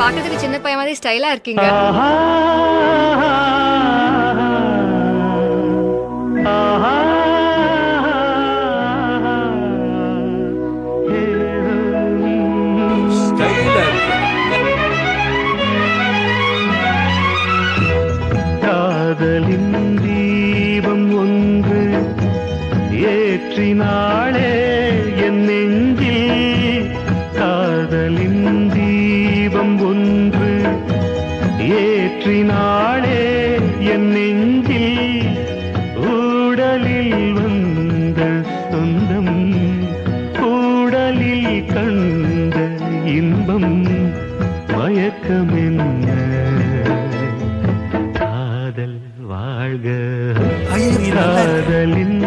பாக்கிறதுக்கு சின்ன பையன் மாதிரி ஸ்டைலா இருக்கீங்க. காதலின் தீபம் ஒன்று ஏற்றினாளே என் நெஞ்சில். காதலின் தீபம் ஏற்றினாளே என் நெஞ்சில் ஊடலில் வந்த சொந்தம் ஊடலில் கண்ட இன்பம் மயக்கம் என்ன காதல் வாழ்க காதலின்